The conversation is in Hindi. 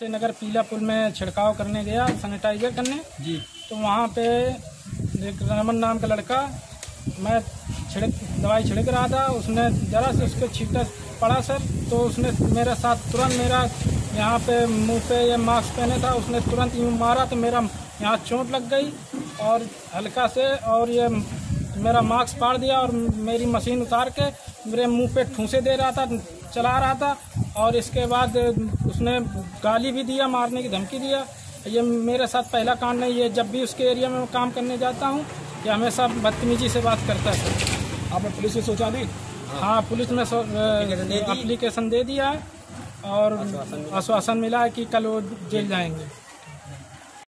से नगर पीला पुल में छिड़काव करने गया सैनिटाइजर करने। जी। तो वहाँ पे एक रमन नाम का लड़का मैं छिड़क दवाई छिड़क रहा था उसने जरा से उसके छींटा पड़ा सर तो उसने मेरे साथ तुरंत मेरा यहाँ पे मुँह पे ये मास्क पहने था उसने तुरंत यूँ मारा तो मेरा यहाँ चोट लग गई और हल्का से और ये मेरा मास्क फाड़ दिया और मेरी मशीन उतार के मेरे मुँह पे ठूसे दे रहा था चला रहा था और इसके बाद उसने गाली भी दिया मारने की धमकी दिया। ये मेरे साथ पहला कांड नहीं है जब भी उसके एरिया में काम करने जाता हूँ ये हमेशा बदतमीजी से बात करता है। आपने पुलिस से सोचा दी हाँ पुलिस में एप्लीकेशन दे दिया है और आश्वासन मिला है कि कल वो जेल जाएँगे।